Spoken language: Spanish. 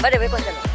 Vale, voy a contarlo.